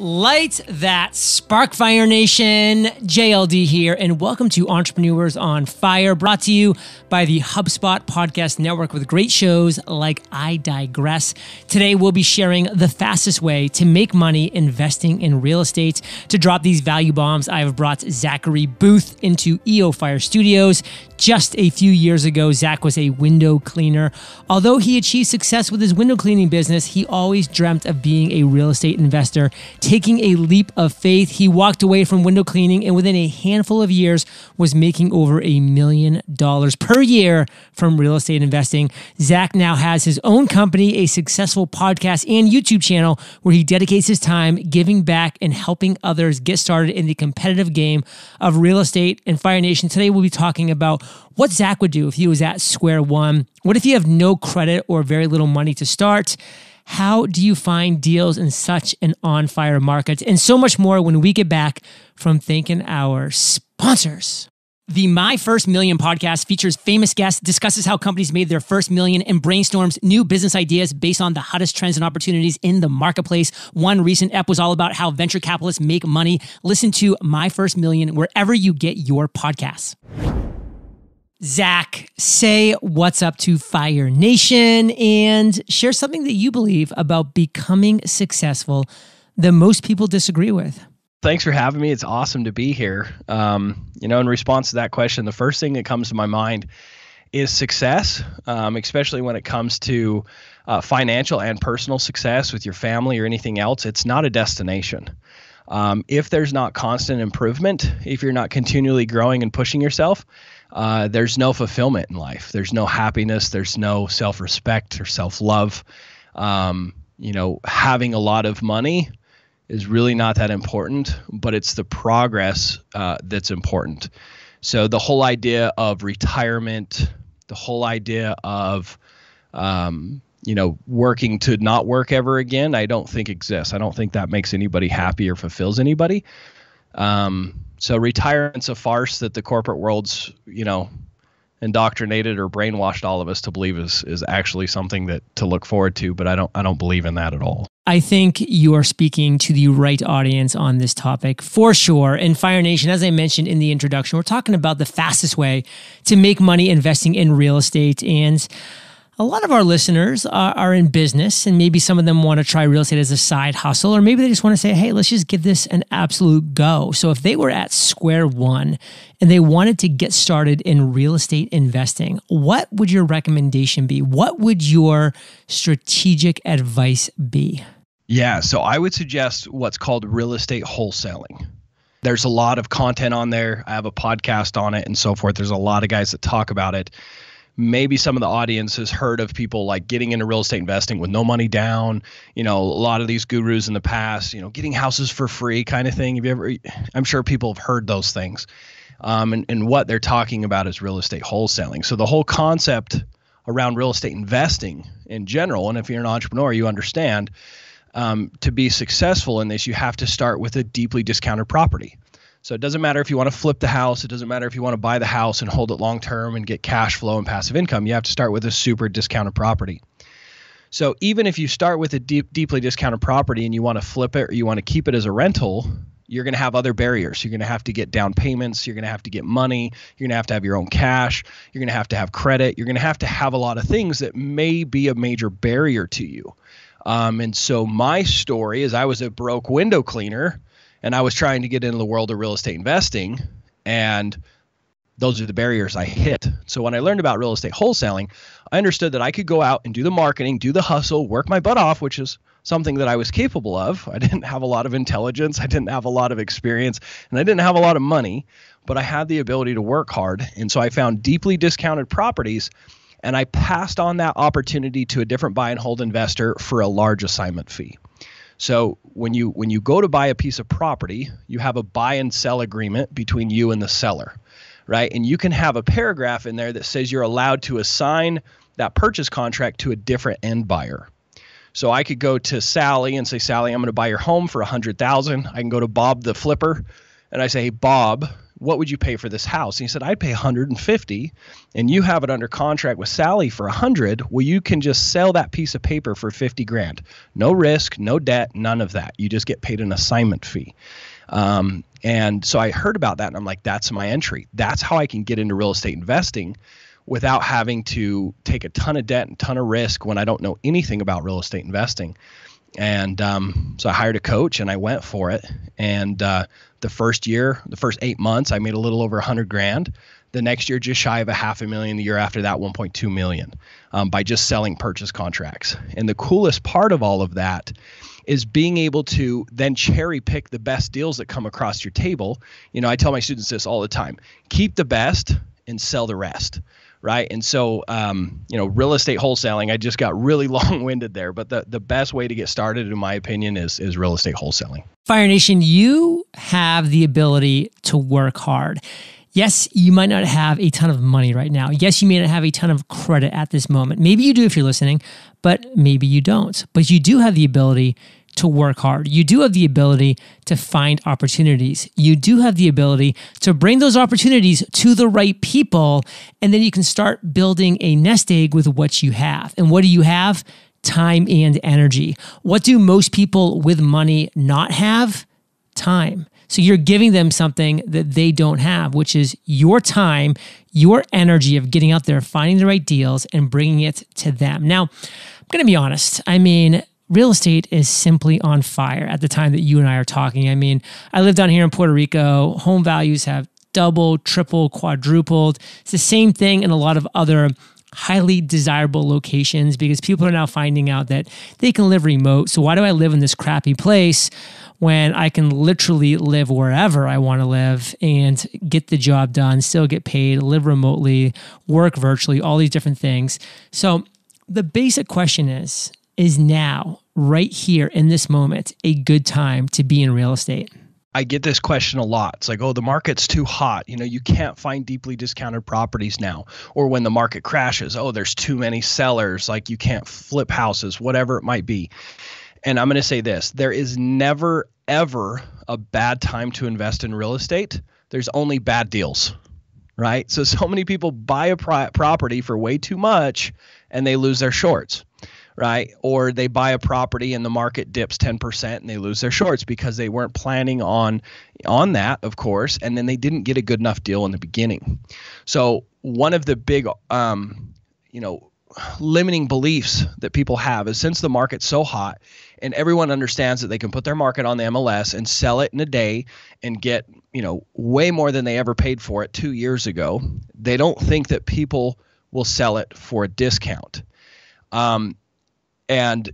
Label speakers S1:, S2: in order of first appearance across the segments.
S1: Light that spark fire nation. JLD here, and welcome to Entrepreneurs on Fire, brought to you by the HubSpot Podcast Network with great shows like I Digress. Today, we'll be sharing the fastest way to make money investing in real estate. To drop these value bombs, I have brought Zackary Boothe into EO Fire Studios. Just a few years ago, Zach was a window cleaner. Although he achieved success with his window cleaning business, he always dreamt of being a real estate investor. Taking a leap of faith, he walked away from window cleaning and within a handful of years was making over a million dollars per year from real estate investing. Zach now has his own company, a successful podcast and YouTube channel where he dedicates his time giving back and helping others get started in the competitive game of real estate and Fire Nation. Today, we'll be talking about what Zach would do if he was at square one. What if you have no credit or very little money to start? How do you find deals in such an on fire market? And so much more when we get back from thanking our sponsors. The My First Million podcast features famous guests, discusses how companies made their first million, and brainstorms new business ideas based on the hottest trends and opportunities in the marketplace. One recent ep was all about how venture capitalists make money. Listen to My First Million wherever you get your podcasts. Zach, say what's up to Fire Nation and share something that you believe about becoming successful that most people disagree with.
S2: Thanks for having me. It's awesome to be here. Um, you know, in response to that question, the first thing that comes to my mind is success, um, especially when it comes to uh, financial and personal success with your family or anything else. It's not a destination. Um, if there's not constant improvement, if you're not continually growing and pushing yourself, uh, there's no fulfillment in life. There's no happiness. There's no self respect or self love. Um, you know, having a lot of money is really not that important, but it's the progress uh, that's important. So the whole idea of retirement, the whole idea of, um, you know, working to not work ever again, I don't think exists. I don't think that makes anybody happy or fulfills anybody. Um, so retirement's a farce that the corporate world's, you know, indoctrinated or brainwashed all of us to believe is is actually something that to look forward to, but I don't I don't believe in that at all.
S1: I think you are speaking to the right audience on this topic for sure. And Fire Nation, as I mentioned in the introduction, we're talking about the fastest way to make money investing in real estate and a lot of our listeners are, are, in business and maybe some of them want to try real estate as a side hustle, or maybe they just want to say, hey, let's just give this an absolute go. So if they were at square one and they wanted to get started in real estate investing, what would your recommendation be? What would your strategic advice be?
S2: Yeah, so I would suggest what's called real estate wholesaling. There's a lot of content on there. I have a podcast on it and so forth. There's a lot of guys that talk about it maybe some of the audience has heard of people like getting into real estate investing with no money down you know a lot of these gurus in the past you know getting houses for free kind of thing. Have you ever i'm sure people have heard those things. Um, and, and what they're talking about is real estate wholesaling. So the whole concept around real estate investing in general and if you're an entrepreneur you understand um, to be successful in this you have to start with a deeply discounted property so it doesn't matter if you want to flip the house, it doesn't matter if you want to buy the house and hold it long term and get cash flow and passive income. You have to start with a super discounted property. So even if you start with a deep, deeply discounted property and you want to flip it or you want to keep it as a rental, you're going to have other barriers. You're going to have to get down payments. You're going to have to get money. You're going to have to have your own cash. You're going to have to have credit. You're going to have to have a lot of things that may be a major barrier to you. Um, and so my story is I was a broke window cleaner and I was trying to get into the world of real estate investing and those are the barriers I hit. So when I learned about real estate wholesaling, I understood that I could go out and do the marketing, do the hustle, work my butt off, which is something that I was capable of. I didn't have a lot of intelligence, I didn't have a lot of experience, and I didn't have a lot of money, but I had the ability to work hard. And so I found deeply discounted properties and I passed on that opportunity to a different buy and hold investor for a large assignment fee. So when you when you go to buy a piece of property, you have a buy and sell agreement between you and the seller, right? And you can have a paragraph in there that says you're allowed to assign that purchase contract to a different end buyer. So I could go to Sally and say, Sally, I'm going to buy your home for a hundred thousand. I can go to Bob the flipper, and I say, hey, Bob, what would you pay for this house? And he said, I'd pay 150 and you have it under contract with Sally for 100. Well, you can just sell that piece of paper for 50 grand. No risk, no debt, none of that. You just get paid an assignment fee. Um, and so I heard about that and I'm like, that's my entry. That's how I can get into real estate investing without having to take a ton of debt and ton of risk when I don't know anything about real estate investing. And um, so I hired a coach and I went for it. And uh, the first year, the first eight months, I made a little over a hundred grand. The next year, just shy of a half a million. The year after that, 1.2 million um, by just selling purchase contracts. And the coolest part of all of that is being able to then cherry pick the best deals that come across your table. You know, I tell my students this all the time keep the best and sell the rest right? And so, um, you know, real estate wholesaling. I just got really long-winded there, but the the best way to get started, in my opinion, is is real estate wholesaling.
S1: Fire Nation, you have the ability to work hard. Yes, you might not have a ton of money right now. Yes, you may not have a ton of credit at this moment. Maybe you do if you're listening, but maybe you don't. But you do have the ability to work hard. You do have the ability to find opportunities. You do have the ability to bring those opportunities to the right people. And then you can start building a nest egg with what you have. And what do you have? Time and energy. What do most people with money not have? Time. So you're giving them something that they don't have, which is your time, your energy of getting out there, finding the right deals, and bringing it to them. Now, I'm going to be honest. I mean, real estate is simply on fire at the time that you and I are talking. I mean, I live down here in Puerto Rico. Home values have doubled, tripled, quadrupled. It's the same thing in a lot of other highly desirable locations because people are now finding out that they can live remote. So why do I live in this crappy place when I can literally live wherever I want to live and get the job done, still get paid, live remotely, work virtually, all these different things. So the basic question is is now, right here in this moment, a good time to be in real estate?
S2: I get this question a lot. It's like, oh, the market's too hot. You know, you can't find deeply discounted properties now. Or when the market crashes, oh, there's too many sellers. Like you can't flip houses, whatever it might be. And I'm going to say this there is never, ever a bad time to invest in real estate. There's only bad deals, right? So, so many people buy a pro- property for way too much and they lose their shorts right? Or they buy a property and the market dips 10% and they lose their shorts because they weren't planning on on that, of course, and then they didn't get a good enough deal in the beginning. So, one of the big um, you know, limiting beliefs that people have is since the market's so hot and everyone understands that they can put their market on the MLS and sell it in a day and get, you know, way more than they ever paid for it 2 years ago, they don't think that people will sell it for a discount. Um, and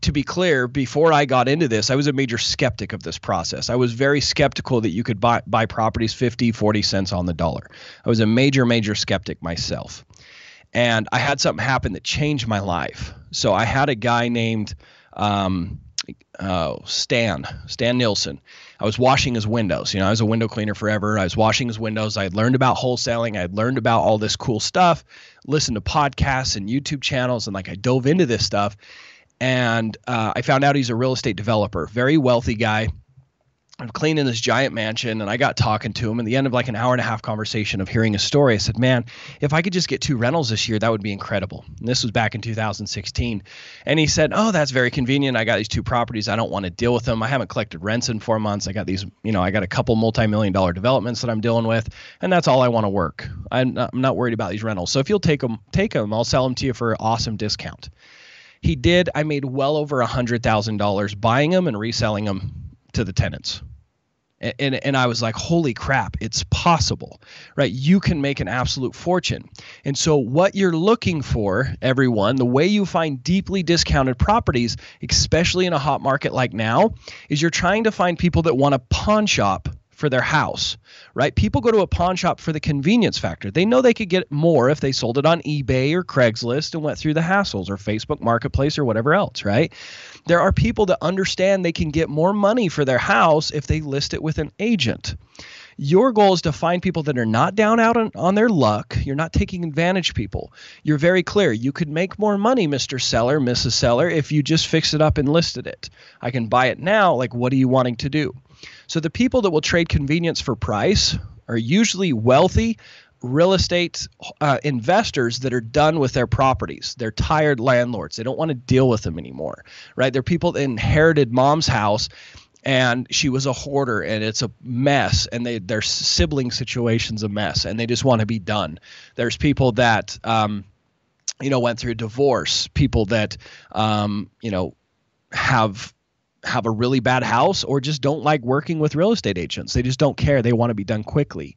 S2: to be clear, before I got into this, I was a major skeptic of this process. I was very skeptical that you could buy, buy properties 50, 40 cents on the dollar. I was a major, major skeptic myself. And I had something happen that changed my life. So I had a guy named um, uh, Stan, Stan Nielsen. I was washing his windows. You know, I was a window cleaner forever. I was washing his windows. I had learned about wholesaling. I had learned about all this cool stuff, listened to podcasts and YouTube channels, and like I dove into this stuff. And uh, I found out he's a real estate developer, very wealthy guy. I'm cleaning this giant mansion and I got talking to him. At the end of like an hour and a half conversation of hearing a story, I said, Man, if I could just get two rentals this year, that would be incredible. And this was back in 2016. And he said, Oh, that's very convenient. I got these two properties. I don't want to deal with them. I haven't collected rents in four months. I got these, you know, I got a couple multi million dollar developments that I'm dealing with. And that's all I want to work. I'm not, I'm not worried about these rentals. So if you'll take them, take them. I'll sell them to you for an awesome discount. He did. I made well over a $100,000 buying them and reselling them to the tenants and and I was like, holy crap, it's possible, right? You can make an absolute fortune. And so what you're looking for, everyone, the way you find deeply discounted properties, especially in a hot market like now, is you're trying to find people that want a pawn shop for their house, right? People go to a pawn shop for the convenience factor. They know they could get more if they sold it on eBay or Craigslist and went through the hassles or Facebook Marketplace or whatever else, right? There are people that understand they can get more money for their house if they list it with an agent. Your goal is to find people that are not down out on, on their luck. You're not taking advantage people. You're very clear. You could make more money, Mr. Seller, Mrs. Seller, if you just fix it up and listed it. I can buy it now. Like, what are you wanting to do? So the people that will trade convenience for price are usually wealthy real estate uh, investors that are done with their properties. They're tired landlords. They don't want to deal with them anymore, right? They're people that inherited mom's house and she was a hoarder and it's a mess and they their sibling situation's a mess and they just want to be done. There's people that um, you know went through a divorce, people that um, you know have have a really bad house or just don't like working with real estate agents. They just don't care. They want to be done quickly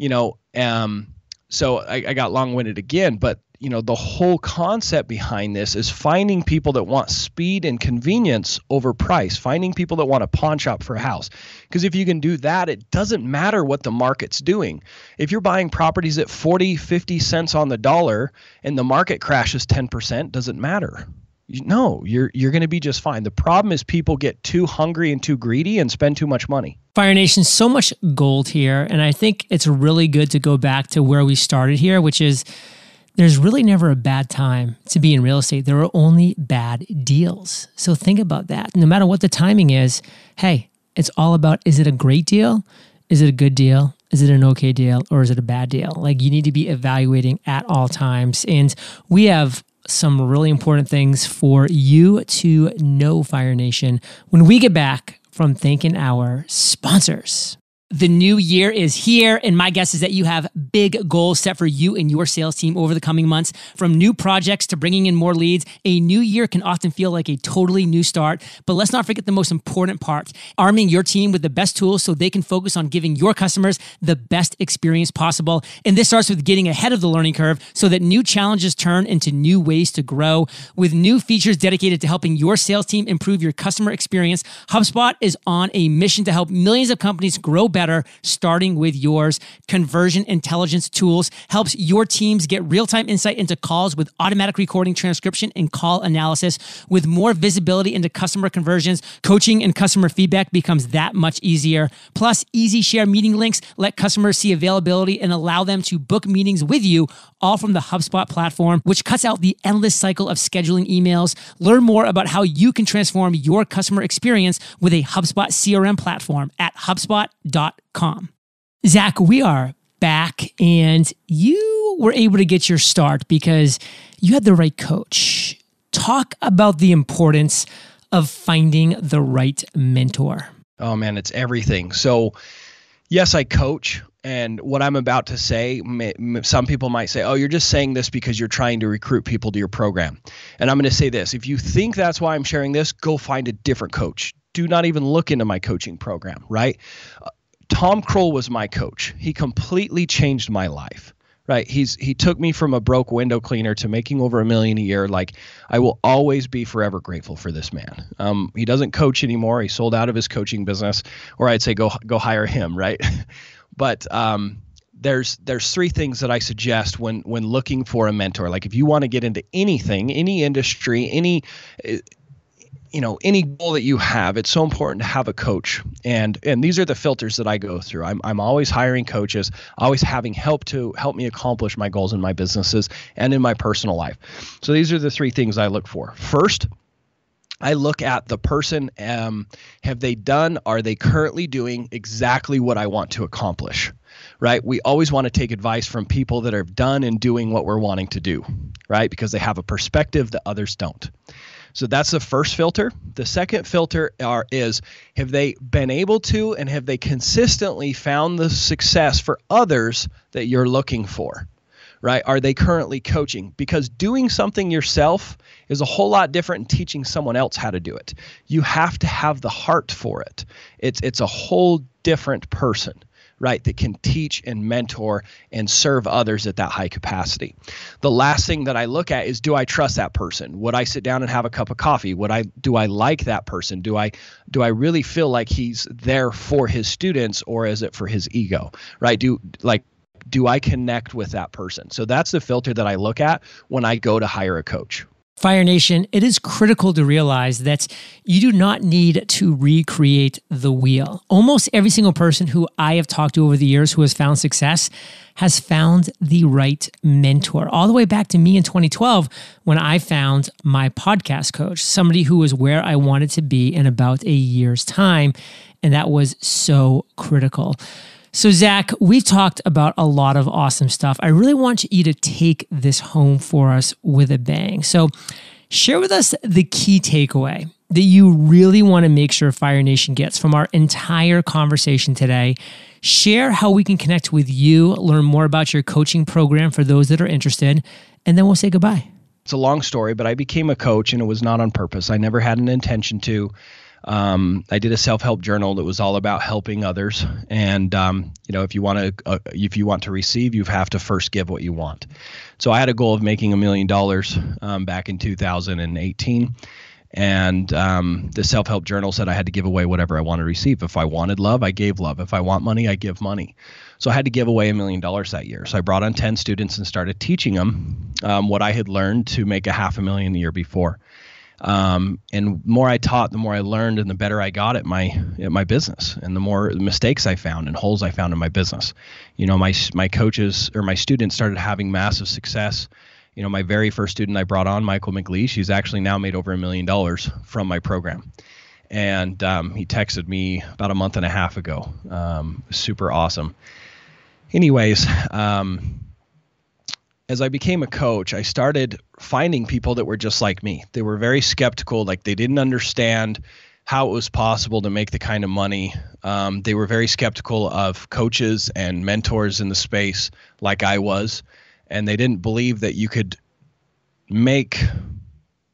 S2: you know, um, so I, I got long winded again, but you know, the whole concept behind this is finding people that want speed and convenience over price, finding people that want a pawn shop for a house. Because if you can do that, it doesn't matter what the market's doing. If you're buying properties at 40, 50 cents on the dollar and the market crashes 10%, doesn't matter no, you're you're going to be just fine. The problem is people get too hungry and too greedy and spend too much money.
S1: Fire Nation, so much gold here, and I think it's really good to go back to where we started here, which is there's really never a bad time to be in real estate. There are only bad deals. So think about that. No matter what the timing is, hey, it's all about is it a great deal? Is it a good deal? Is it an okay deal or is it a bad deal? Like you need to be evaluating at all times. And we have some really important things for you to know, Fire Nation, when we get back from thanking our sponsors. The new year is here, and my guess is that you have big goals set for you and your sales team over the coming months. From new projects to bringing in more leads, a new year can often feel like a totally new start. But let's not forget the most important part arming your team with the best tools so they can focus on giving your customers the best experience possible. And this starts with getting ahead of the learning curve so that new challenges turn into new ways to grow. With new features dedicated to helping your sales team improve your customer experience, HubSpot is on a mission to help millions of companies grow better better, starting with yours. Conversion intelligence tools helps your teams get real time insight into calls with automatic recording, transcription, and call analysis. With more visibility into customer conversions, coaching and customer feedback becomes that much easier. Plus, easy share meeting links let customers see availability and allow them to book meetings with you, all from the HubSpot platform, which cuts out the endless cycle of scheduling emails. Learn more about how you can transform your customer experience with a HubSpot CRM platform at HubSpot.com com. Zach, we are back and you were able to get your start because you had the right coach. Talk about the importance of finding the right mentor.
S2: Oh man, it's everything. So, yes, I coach. And what I'm about to say, some people might say, oh, you're just saying this because you're trying to recruit people to your program. And I'm going to say this if you think that's why I'm sharing this, go find a different coach. Do not even look into my coaching program, right? Tom Krol was my coach. He completely changed my life. Right. He's he took me from a broke window cleaner to making over a million a year. Like I will always be forever grateful for this man. Um, he doesn't coach anymore. He sold out of his coaching business, or I'd say go go hire him. Right. but um, there's there's three things that I suggest when when looking for a mentor. Like if you want to get into anything, any industry, any you know any goal that you have it's so important to have a coach and and these are the filters that i go through i'm, I'm always hiring coaches always having help to help me accomplish my goals in my businesses and in my personal life so these are the three things i look for first I look at the person. Um, have they done? Are they currently doing exactly what I want to accomplish? Right. We always want to take advice from people that are done and doing what we're wanting to do, right? Because they have a perspective that others don't. So that's the first filter. The second filter are is have they been able to and have they consistently found the success for others that you're looking for? Right? Are they currently coaching? Because doing something yourself is a whole lot different than teaching someone else how to do it. You have to have the heart for it. It's it's a whole different person right, that can teach and mentor and serve others at that high capacity. The last thing that I look at is do I trust that person? Would I sit down and have a cup of coffee? Would I do I like that person? Do I do I really feel like he's there for his students or is it for his ego? Right? Do like do I connect with that person? So that's the filter that I look at when I go to hire a coach.
S1: Fire Nation, it is critical to realize that you do not need to recreate the wheel. Almost every single person who I have talked to over the years who has found success has found the right mentor. All the way back to me in 2012 when I found my podcast coach, somebody who was where I wanted to be in about a year's time. And that was so critical. So, Zach, we've talked about a lot of awesome stuff. I really want you to take this home for us with a bang. So, share with us the key takeaway that you really want to make sure Fire Nation gets from our entire conversation today. Share how we can connect with you, learn more about your coaching program for those that are interested, and then we'll say goodbye.
S2: It's a long story, but I became a coach and it was not on purpose. I never had an intention to. Um, I did a self-help journal that was all about helping others, and um, you know, if you want to, uh, if you want to receive, you have to first give what you want. So I had a goal of making a million dollars um, back in 2018, and um, the self-help journal said I had to give away whatever I wanted to receive. If I wanted love, I gave love. If I want money, I give money. So I had to give away a million dollars that year. So I brought on 10 students and started teaching them um, what I had learned to make a half a million the year before. Um, and more I taught, the more I learned, and the better I got at my at my business, and the more mistakes I found and holes I found in my business. You know, my my coaches or my students started having massive success. You know, my very first student I brought on, Michael McLeish, he's actually now made over a million dollars from my program. And um, he texted me about a month and a half ago. Um, super awesome. Anyways, um, as I became a coach, I started finding people that were just like me. They were very skeptical, like they didn't understand how it was possible to make the kind of money. Um, they were very skeptical of coaches and mentors in the space, like I was, and they didn't believe that you could make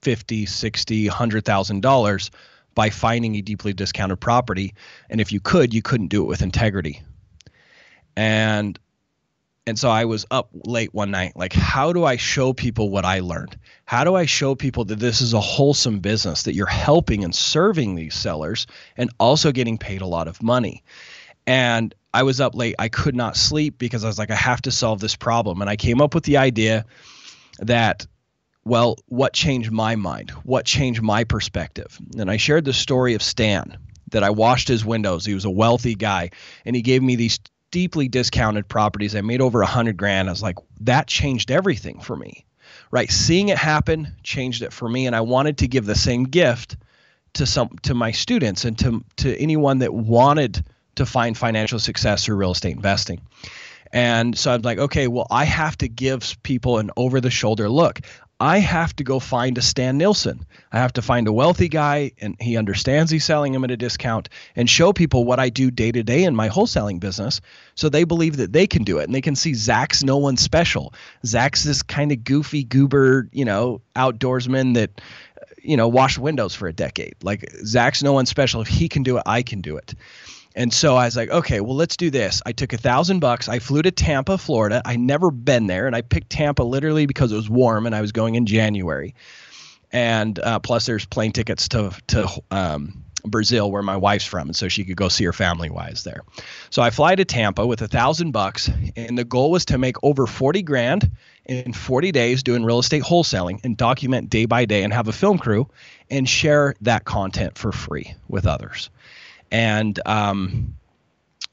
S2: 50, 60, $100,000 by finding a deeply discounted property. And if you could, you couldn't do it with integrity. And and so I was up late one night, like, how do I show people what I learned? How do I show people that this is a wholesome business, that you're helping and serving these sellers and also getting paid a lot of money? And I was up late. I could not sleep because I was like, I have to solve this problem. And I came up with the idea that, well, what changed my mind? What changed my perspective? And I shared the story of Stan that I washed his windows. He was a wealthy guy and he gave me these deeply discounted properties. I made over a hundred grand. I was like, that changed everything for me. Right. Seeing it happen changed it for me. And I wanted to give the same gift to some to my students and to to anyone that wanted to find financial success through real estate investing. And so I'm like, okay, well, I have to give people an over the shoulder look. I have to go find a Stan Nielsen. I have to find a wealthy guy and he understands he's selling him at a discount and show people what I do day to day in my wholesaling business so they believe that they can do it and they can see Zach's no one special. Zach's this kind of goofy goober, you know, outdoorsman that you know, washed windows for a decade. Like Zach's no one special. If he can do it, I can do it. And so I was like, okay, well, let's do this. I took a thousand bucks. I flew to Tampa, Florida. I never been there, and I picked Tampa literally because it was warm and I was going in January. And uh, plus, there's plane tickets to to um, Brazil, where my wife's from, and so she could go see her family wise there. So I fly to Tampa with a thousand bucks, and the goal was to make over forty grand in 40 days doing real estate wholesaling and document day by day and have a film crew and share that content for free with others. And um,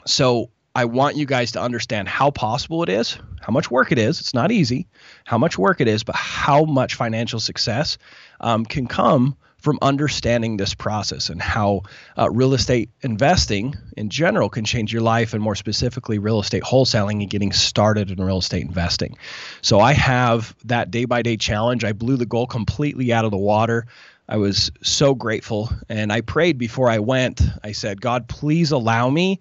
S2: so I want you guys to understand how possible it is, how much work it is. It's not easy, how much work it is, but how much financial success um, can come from understanding this process and how uh, real estate investing in general can change your life, and more specifically, real estate wholesaling and getting started in real estate investing. So I have that day by day challenge. I blew the goal completely out of the water. I was so grateful. And I prayed before I went. I said, God, please allow me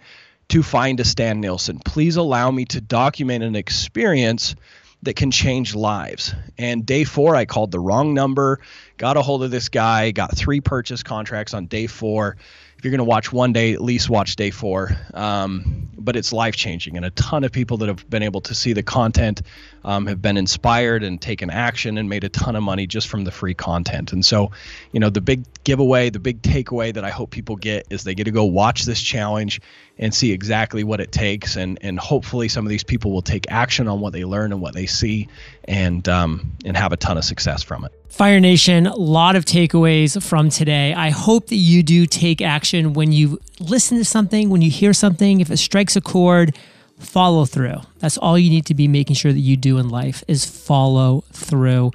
S2: to find a Stan Nielsen. Please allow me to document an experience that can change lives. And day four, I called the wrong number, got a hold of this guy, got three purchase contracts on day four if you're going to watch one day, at least watch day four. Um, but it's life changing, and a ton of people that have been able to see the content um, have been inspired and taken action and made a ton of money just from the free content. And so, you know, the big giveaway, the big takeaway that I hope people get is they get to go watch this challenge and see exactly what it takes, and and hopefully some of these people will take action on what they learn and what they see, and um, and have a ton of success from it.
S1: Fire Nation, a lot of takeaways from today. I hope that you do take action when you listen to something, when you hear something, if it strikes a chord, follow through. That's all you need to be making sure that you do in life is follow through.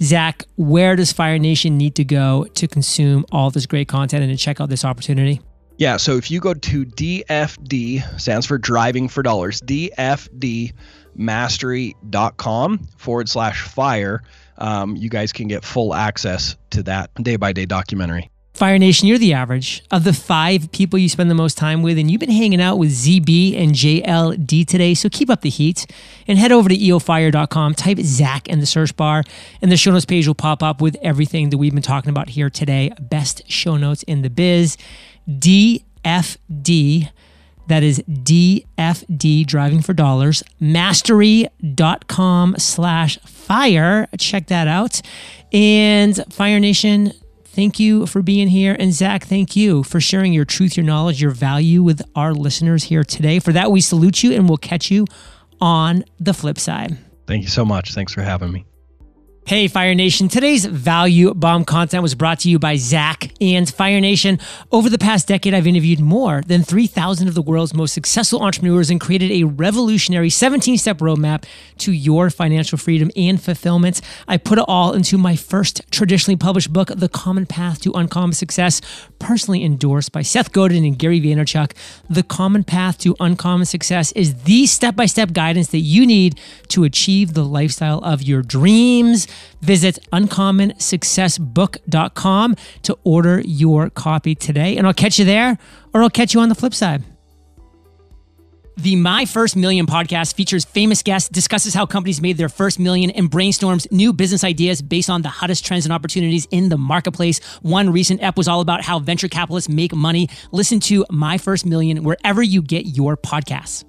S1: Zach, where does Fire Nation need to go to consume all this great content and to check out this opportunity?
S2: Yeah, so if you go to DFD, stands for driving for dollars, DFDmastery.com forward slash fire, um, you guys can get full access to that day by day documentary.
S1: Fire Nation, you're the average of the five people you spend the most time with, and you've been hanging out with ZB and JLD today. So keep up the heat and head over to eofire.com, type Zach in the search bar, and the show notes page will pop up with everything that we've been talking about here today. Best show notes in the biz. DFD. That is DFD, Driving for Dollars, mastery.com slash fire. Check that out. And Fire Nation, thank you for being here. And Zach, thank you for sharing your truth, your knowledge, your value with our listeners here today. For that, we salute you and we'll catch you on the flip side.
S2: Thank you so much. Thanks for having me.
S1: Hey, Fire Nation. Today's value bomb content was brought to you by Zach and Fire Nation. Over the past decade, I've interviewed more than 3,000 of the world's most successful entrepreneurs and created a revolutionary 17 step roadmap to your financial freedom and fulfillment. I put it all into my first traditionally published book, The Common Path to Uncommon Success, personally endorsed by Seth Godin and Gary Vaynerchuk. The Common Path to Uncommon Success is the step by step guidance that you need to achieve the lifestyle of your dreams. Visit uncommonsuccessbook.com to order your copy today. And I'll catch you there or I'll catch you on the flip side. The My First Million podcast features famous guests, discusses how companies made their first million, and brainstorms new business ideas based on the hottest trends and opportunities in the marketplace. One recent ep was all about how venture capitalists make money. Listen to My First Million wherever you get your podcasts.